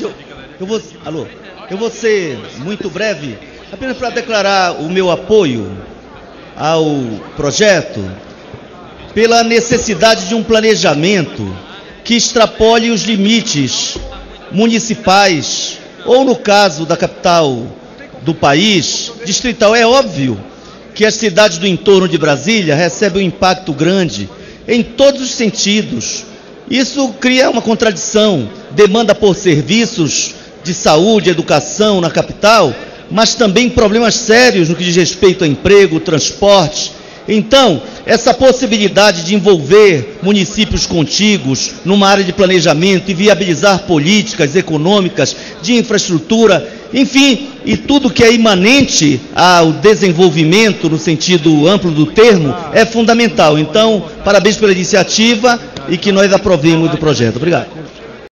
Eu, eu vou, alô, eu vou ser muito breve, apenas para declarar o meu apoio ao projeto pela necessidade de um planejamento que extrapole os limites municipais ou, no caso da capital do país, distrital. É óbvio que as cidades do entorno de Brasília recebem um impacto grande em todos os sentidos. Isso cria uma contradição, demanda por serviços de saúde, educação na capital, mas também problemas sérios no que diz respeito a emprego, transporte. Então, essa possibilidade de envolver municípios contíguos numa área de planejamento e viabilizar políticas econômicas, de infraestrutura, enfim, e tudo que é imanente ao desenvolvimento no sentido amplo do termo é fundamental. Então, parabéns pela iniciativa e que nós aprovemos do projeto. Obrigado.